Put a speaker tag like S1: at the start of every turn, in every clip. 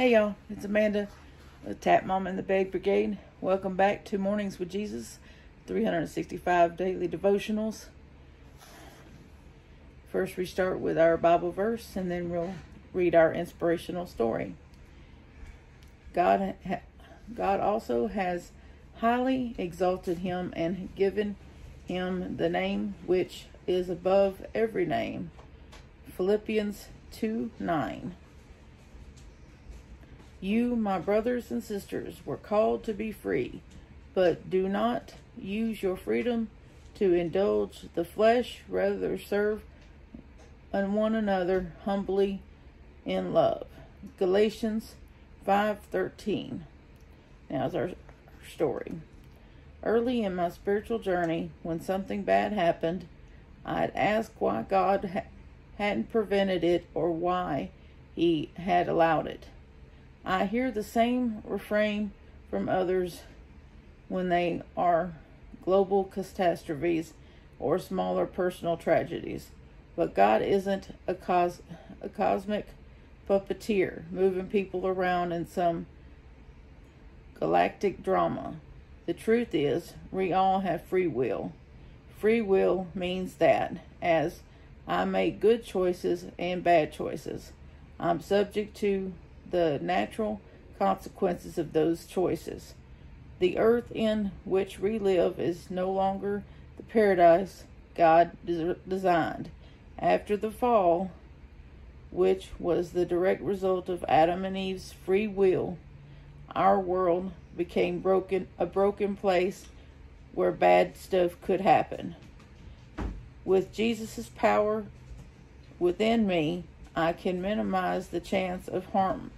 S1: Hey y'all, it's Amanda, the Tap Mom and the Beg Brigade. Welcome back to Mornings with Jesus, 365 daily devotionals. First, we start with our Bible verse, and then we'll read our inspirational story. God, God also has highly exalted him and given him the name which is above every name. Philippians 2 9. You, my brothers and sisters, were called to be free, but do not use your freedom to indulge the flesh, rather serve one another humbly in love. Galatians 5:13. Now, Now's our story. Early in my spiritual journey, when something bad happened, I'd ask why God ha- hadn't prevented it or why he had allowed it. I hear the same refrain from others when they are global catastrophes or smaller personal tragedies. But God isn't a, cos- a cosmic puppeteer moving people around in some galactic drama. The truth is, we all have free will. Free will means that, as I make good choices and bad choices, I'm subject to the natural consequences of those choices. The earth in which we live is no longer the paradise God designed. After the fall, which was the direct result of Adam and Eve's free will, our world became broken a broken place where bad stuff could happen. With Jesus' power within me, I can minimize the chance of harm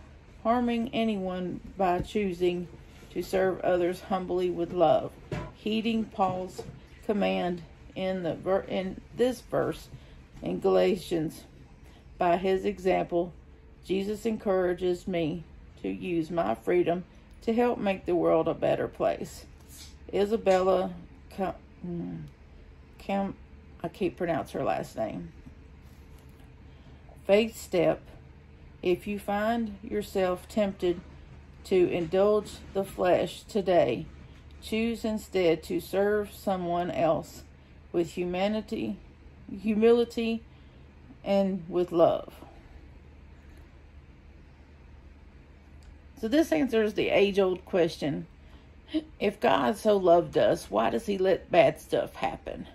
S1: harming anyone by choosing to serve others humbly with love. Heeding Paul's command in the in this verse in Galatians by his example, Jesus encourages me to use my freedom to help make the world a better place. Isabella Cam, hmm, Cam I can't pronounce her last name. Faith step if you find yourself tempted to indulge the flesh today, choose instead to serve someone else with humanity, humility, and with love. So this answers the age-old question. If God so loved us, why does he let bad stuff happen?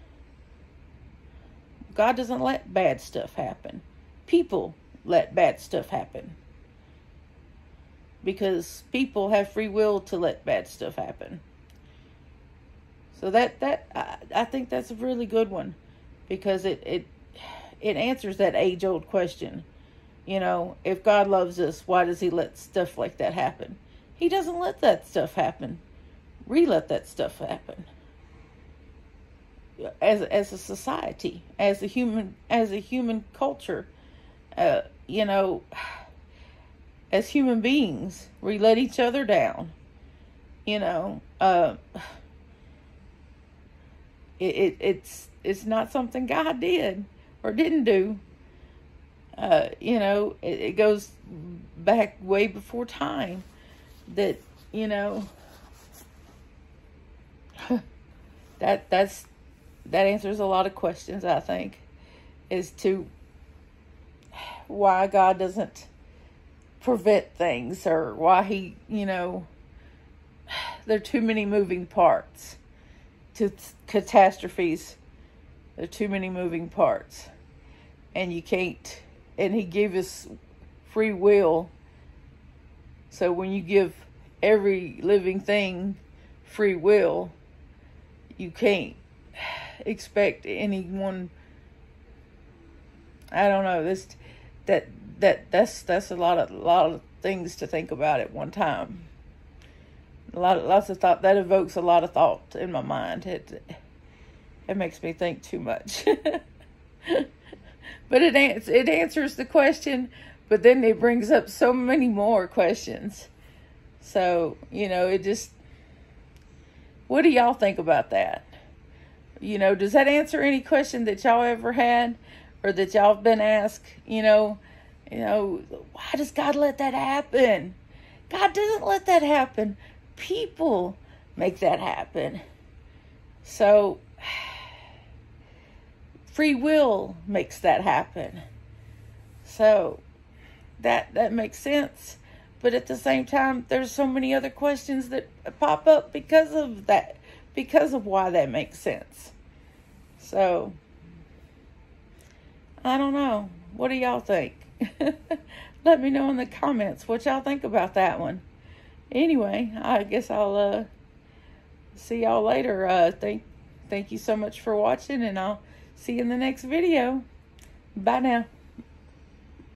S1: God doesn't let bad stuff happen. People let bad stuff happen. Because people have free will to let bad stuff happen. So that that I, I think that's a really good one because it it it answers that age old question. You know, if God loves us, why does he let stuff like that happen? He doesn't let that stuff happen. We let that stuff happen. As as a society, as a human as a human culture, uh, you know, as human beings, we let each other down. You know, uh, it, it it's it's not something God did or didn't do. Uh, you know, it, it goes back way before time that you know that that's that answers a lot of questions. I think is to why God doesn't prevent things or why he, you know, there are too many moving parts to catastrophes. There are too many moving parts. And you can't, and he gave us free will. So when you give every living thing free will, you can't expect anyone I don't know. This that that that's that's a lot of lot of things to think about at one time. A lot lots of thought that evokes a lot of thought in my mind. It it makes me think too much. but it ans it answers the question, but then it brings up so many more questions. So, you know, it just what do y'all think about that? You know, does that answer any question that y'all ever had or that y'all have been asked, you know, You know, why does God let that happen? God doesn't let that happen. People make that happen. So, free will makes that happen. So, that that makes sense. But at the same time, there's so many other questions that pop up because of that, because of why that makes sense. So, I don't know. What do y'all think? Let me know in the comments what y'all think about that one. Anyway, I guess I'll uh, see y'all later. Uh, thank, thank you so much for watching, and I'll see you in the next video. Bye now.